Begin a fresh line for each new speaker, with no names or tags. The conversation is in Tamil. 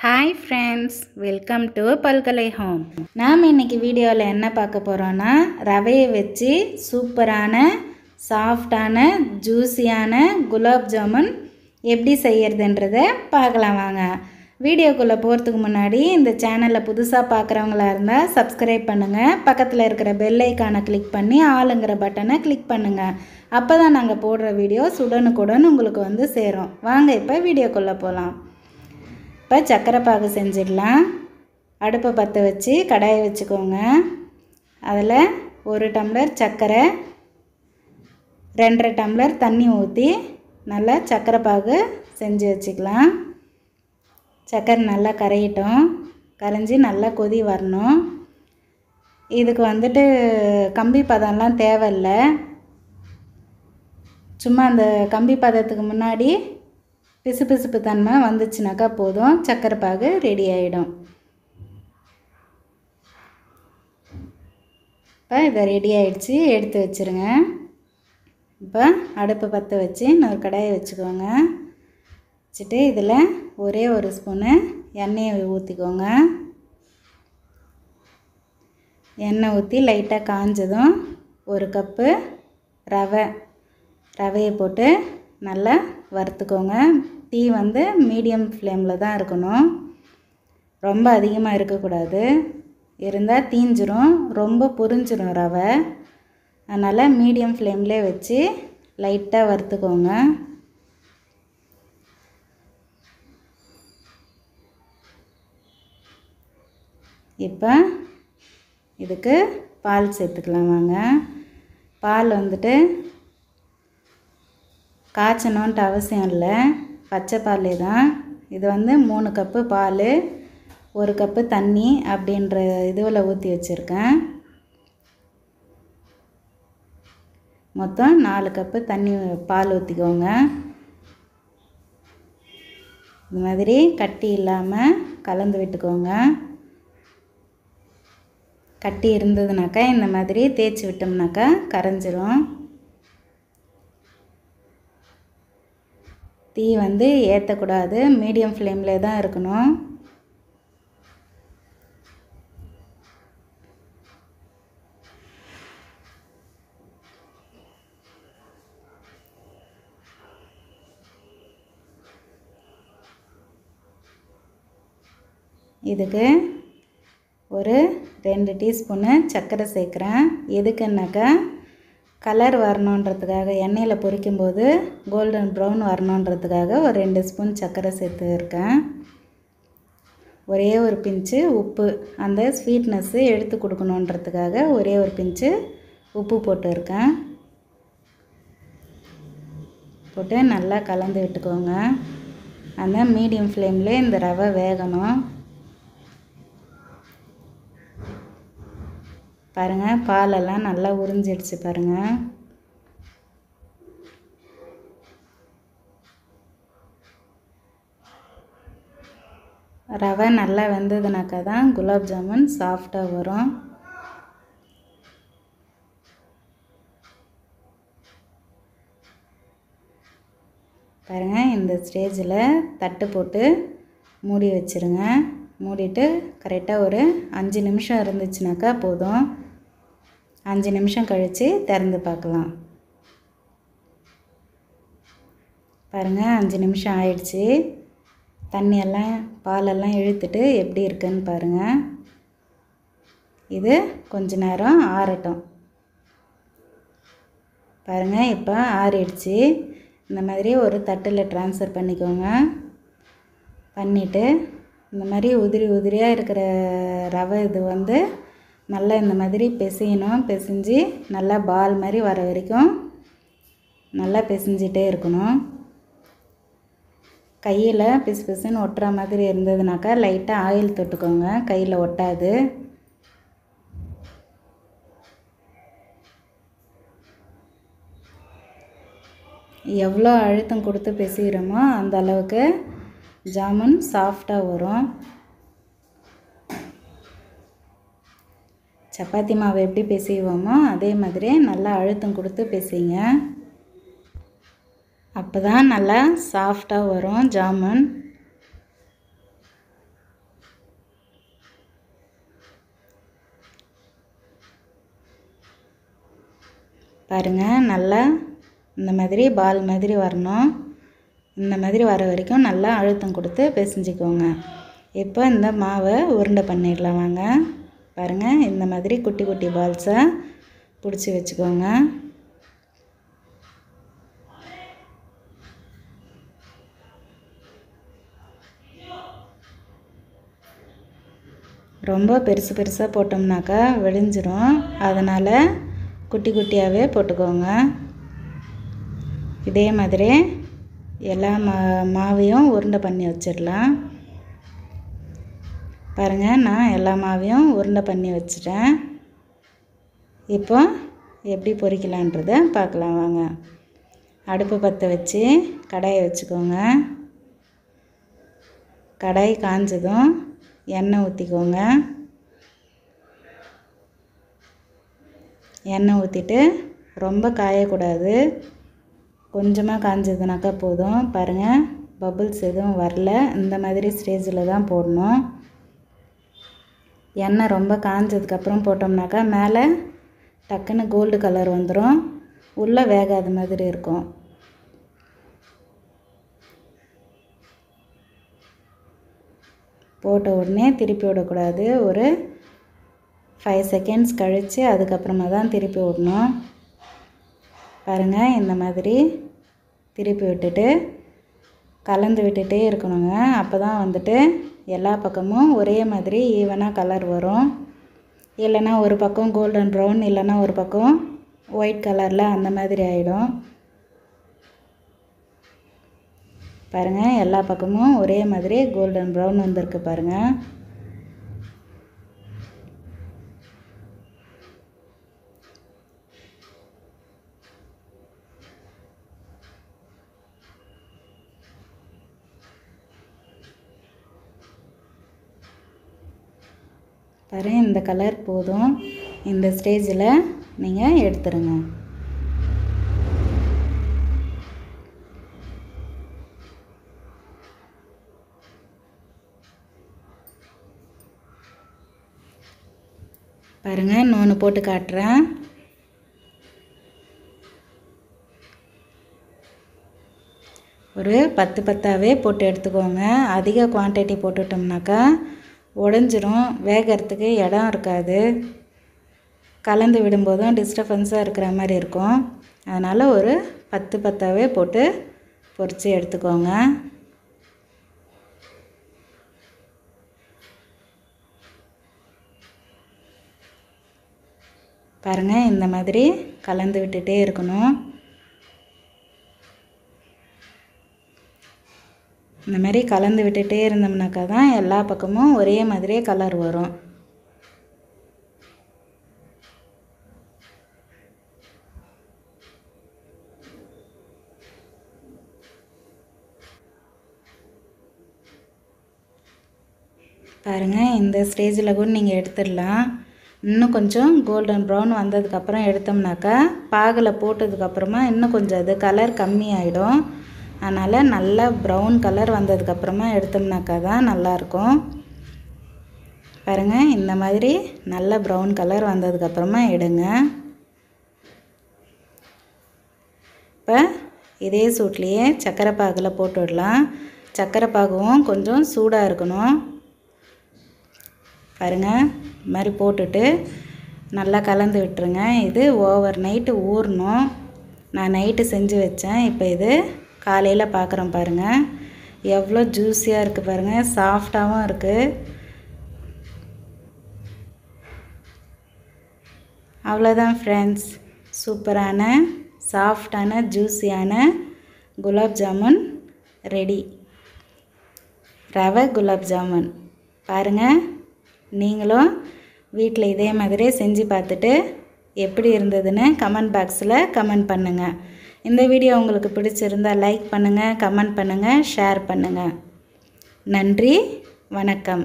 Hi friends welcome to Palkalai home நாம் இன்னைக்கு வீடியோவில் என்ன பார்க்க போகிறோன்னா ரவையை வச்சு சூப்பரான சாஃப்டான ஜூஸியான குலாப் ஜாமுன் எப்படி செய்யறதுன்றத பார்க்கலாம் வாங்க. வீடியோக்குள்ளே போகிறதுக்கு முன்னாடி இந்த சேனலை புதுசாக பார்க்குறவங்களா இருந்தால் சப்ஸ்கிரைப் பண்ணுங்கள் பக்கத்தில் இருக்கிற பெல் ஐக்கானை கிளிக் பண்ணி ஆளுங்கிற பட்டனை கிளிக் பண்ணுங்கள் அப்போ தான் நாங்கள் போடுற வீடியோஸ் உடனுக்குடன் உங்களுக்கு வந்து சேரும். வாங்க இப்போ வீடியோக்குள்ளே போகலாம் இப்போ சர்க்கரை பாகு செஞ்சிடலாம். அடுப்பை பற்ற வச்சு கடாயை வச்சுக்கோங்க. அதில் ஒரு டம்ளர் சர்க்கரை ரெண்டரை டம்ளர் தண்ணி ஊற்றி நல்லா சர்க்கரை பாகு செஞ்சு வச்சுக்கலாம். சர்க்கரை நல்லா கரையிட்டோம். கரைஞ்சி நல்லா கொதி வரணும். இதுக்கு வந்துட்டு கம்பி பதம்லாம் தேவையில்லை. சும்மா அந்த கம்பி பதத்துக்கு முன்னாடி பிசுபிசுப்பு தன்மை வந்துச்சுனாக்கா போதும். சக்கரை பாகு ரெடி ஆகிடும் இப்போ இதை ரெடி ஆகிடுச்சு எடுத்து வச்சுருங்க. இப்போ அடுப்பு பற்ற வச்சு இன்னொரு கடாயை வச்சுக்கோங்க. வச்சுட்டு இதில் ஒரே ஒரு ஸ்பூனு எண்ணெயை ஊற்றிக்கோங்க எண்ணெய் ஊற்றி லைட்டாக காஞ்சதும் ஒரு கப்பு ரவை. ரவையை போட்டு நல்லா வறுத்துக்கோங்க. டீ வந்து மீடியம் ஃப்ளேமில் தான் இருக்கணும். ரொம்ப அதிகமாக இருக்கக்கூடாது. இருந்தால் தீஞ்சிரும். ரொம்ப புரிஞ்சிரும் ரவை. அதனால் மீடியம் ஃப்ளேம்லேயே வச்சு லைட்டாக வறுத்துக்கோங்க. இப்போ இதுக்கு பால் சேர்த்துக்கலாம் வாங்க. பால் வந்துட்டு காய்ச்சணுன்ட்டு அவசியம் இல்லை. பச்சை பாலே தான். இது வந்து மூணு கப்பு பால் ஒரு கப்பு தண்ணி அப்படின்ற இதுவில் ஊற்றி வச்சுருக்கேன். மொத்தம் நாலு கப்பு தண்ணி பால் ஊற்றிக்கோங்க இந்த மாதிரி கட்டி இல்லாமல் கலந்து விட்டுக்கோங்க. கட்டி இருந்ததுனாக்கா இந்த மாதிரி தேய்ச்சி விட்டோம்னாக்கா கரைஞ்சிரும். தீ வந்து ஏற்றக்கூடாது மீடியம் ஃப்ளேமில் தான் இருக்கணும். இதுக்கு ஒரு ரெண்டு டீஸ்பூனு சர்க்கரை சேர்க்குறேன். எதுக்குன்னாக்கா கலர் வரணுன்றதுக்காக எண்ணெயில் பொரிக்கும்போது கோல்டன் ப்ரௌன் வரணுன்றதுக்காக ஒரு ரெண்டு ஸ்பூன் சர்க்கரை சேர்த்துருக்கேன் ஒரே ஒரு பிஞ்சு உப்பு அந்த ஸ்வீட்னஸ்ஸு எடுத்து கொடுக்கணுன்றதுக்காக ஒரே ஒரு பிஞ்சு உப்பு போட்டுருக்கேன் போட்டு நல்லா கலந்து விட்டுக்கோங்க. அந்த மீடியம் ஃப்ளேமில் இந்த ரவை வேகணும். பாருங்கள் பாலெல்லாம் நல்லா உறிஞ்சிடுச்சு பாருங்கள் ரவை நல்லா வெந்ததுனாக்கா தான் குலாப் ஜாமுன் சாஃப்டாக வரும். பாருங்கள் இந்த ஸ்டேஜில் தட்டு போட்டு மூடி வச்சுருங்க. மூடிட்டு கரெக்டாக ஒரு அஞ்சு நிமிஷம் இருந்துச்சுனாக்கா போதும். அஞ்சு நிமிஷம் கழித்து திறந்து பார்க்கலாம். பாருங்கள் அஞ்சு நிமிஷம் ஆயிடுச்சு. தண்ணியெல்லாம் பாலெல்லாம் இழுத்துட்டு எப்படி இருக்குன்னு பாருங்கள் இது கொஞ்ச நேரம் ஆறட்டும். பாருங்கள் இப்போ ஆறிடுச்சு. இந்த மாதிரி ஒரு தட்டில் ட்ரான்ஸ்ஃபர் பண்ணிக்கோங்க. பண்ணிவிட்டு இந்த மாதிரி உதிரி உதிரியாக இருக்கிற ரவை இது வந்து நல்லா இந்த மாதிரி பிசையணும். பிசைஞ்சு நல்லா பால் மாதிரி வர வரைக்கும் நல்லா பிசைஞ்சிட்டே இருக்கணும். கையில் பிசு பிசுன்னு ஒட்டுற மாதிரி இருந்ததுனாக்கா லைட்டாக ஆயில் தொட்டுக்கோங்க. கையில் ஒட்டாது. எவ்வளோ அழுத்தம் கொடுத்து பிசைகிறோமோ அந்த அளவுக்கு ஜாமுன் சாஃப்டாக வரும். சப்பாத்தி மாவை எப்படி பிசைவோமோ அதே மாதிரி நல்லா அழுத்தம் கொடுத்து பிசைங்க. அப்போ தான் நல்லா சாஃப்டாக வரும் ஜாமுன். பாருங்கள் நல்லா இந்த மாதிரி பால் மாதிரி வரணும். இந்த மாதிரி வர வரைக்கும் நல்லா அழுத்தம் கொடுத்து பிசைஞ்சிக்கோங்க. இப்போ இந்த மாவை உருண்டை பண்ணிடலாம் வாங்க. பாருங்கள் இந்த மாதிரி குட்டி குட்டி பால்ஸை பிடிச்சி வச்சுக்கோங்க. ரொம்ப பெருசு பெருசாக போட்டோம்னாக்கா விழிஞ்சிரும். அதனால் குட்டி குட்டியாகவே போட்டுக்கோங்க. இதே மாதிரி எல்லா மா மாவையும் உருண்டை பண்ணி வச்சிடலாம். பாருங்கள் நான் எல்லா மாவையும் உருண்டை பண்ணி வச்சிட்டேன். இப்போ எப்படி பொறிக்கலான்றதை பார்க்கலாம் வாங்க. அடுப்பு பற்ற வச்சு கடாயை வச்சுக்கோங்க. கடாய் காஞ்சதும் எண்ணெய் ஊற்றிக்கோங்க எண்ணெய் ஊற்றிட்டு ரொம்ப காயக்கூடாது. கொஞ்சமாக காஞ்சதுனாக்கா போதும். பாருங்கள் பபுள்ஸ் எதுவும் வரல. இந்த மாதிரி ஸ்டேஜில் தான் போடணும். எண்ணெய் ரொம்ப காஞ்சதுக்கப்புறம் போட்டோம்னாக்கா மேலே டக்குன்னு கோல்டு கலர் வந்துடும் உள்ளே வேகாத மாதிரி இருக்கும். போட்ட உடனே திருப்பி விடக்கூடாது. ஒரு ஃபைவ் செகண்ட்ஸ் கழித்து அதுக்கப்புறமா தான் திருப்பி விடணும். பாருங்கள் இந்த மாதிரி திருப்பி விட்டுட்டு கலந்து விட்டுட்டே இருக்கணுங்க. அப்போ தான் வந்துட்டு எல்லா பக்கமும் ஒரே மாதிரி ஈவனாக கலர் வரும். இல்லைன்னா ஒரு பக்கம் கோல்டன் ப்ரௌன் இல்லைன்னா ஒரு பக்கம் ஒயிட் கலரில் அந்த மாதிரி ஆகிடும் பாருங்கள் எல்லா பக்கமும் ஒரே மாதிரி கோல்டன் ப்ரௌன் வந்திருக்கு பாருங்கள் பாரு இந்த கலர் போதும். இந்த ஸ்டேஜில் நீங்கள் எடுத்துருங்க. பாருங்கள் இன்னொன்று போட்டு காட்டுறேன். ஒரு பத்து பத்தாவே போட்டு எடுத்துக்கோங்க. அதிக குவான்டிட்டி போட்டுட்டோம்னாக்கா உடஞ்சிரும் வேகிறதுக்கு இடம் இருக்காது. கலந்து விடும்போதும் டிஸ்டர்பன்ஸாக இருக்கிற மாதிரி இருக்கும். அதனால் ஒரு பத்து பத்தாவே போட்டு பொரித்து எடுத்துக்கோங்க. பாருங்கள் இந்த மாதிரி கலந்து விட்டுட்டே இருக்கணும். இந்த மாதிரி கலந்து விட்டுட்டே இருந்தோம்னாக்கா தான் எல்லா பக்கமும் ஒரே மாதிரியே கலர் வரும். பாருங்கள் இந்த ஸ்டேஜில் கூட நீங்கள் எடுத்துடலாம். இன்னும் கொஞ்சம் கோல்டன் ப்ரௌன் வந்ததுக்கப்புறம் எடுத்தோம்னாக்கா பாகில் போட்டதுக்கப்புறமா இன்னும் கொஞ்சம் அது கலர் கம்மியாயிடும். அதனால் நல்லா ப்ரௌன் கலர் வந்ததுக்கப்புறமா எடுத்தோம்னாக்கா தான் நல்லாயிருக்கும். பாருங்கள் இந்த மாதிரி நல்ல ப்ரௌன் கலர் வந்ததுக்கப்புறமா எடுங்க. இப்போ இதே சூட்லேயே சக்கரை பாகில் போட்டு விடலாம். சக்கரை பாகவும் கொஞ்சம் சூடாக இருக்கணும். பாருங்கள் இது மாதிரி போட்டுட்டு நல்லா கலந்து விட்டுருங்க. இது ஓவர் நைட்டு ஊறணும். நான் நைட்டு செஞ்சு வச்சேன். இப்போ இது காலையில் பார்க்குறோம் பாருங்கள் எவ்வளோ ஜூஸியாக இருக்குது பாருங்கள் சாஃப்டாகவும் இருக்குது அவ்வளோதான் ஃப்ரெண்ட்ஸ் சூப்பரான சாஃப்டான ஜூஸியான குலாப் ஜாமுன் ரெடி ரவை குலாப் ஜாமுன். பாருங்கள் நீங்களும் வீட்டில் இதே மாதிரி செஞ்சு பார்த்துட்டு எப்படி இருந்ததுன்னு கமெண்ட் பாக்ஸில் கமெண்ட் பண்ணுங்கள் இந்த வீடியோ உங்களுக்கு பிடிச்சிருந்தால் லைக் பண்ணுங்கள் கமெண்ட் பண்ணுங்கள் ஷேர் பண்ணுங்கள் நன்றி வணக்கம்.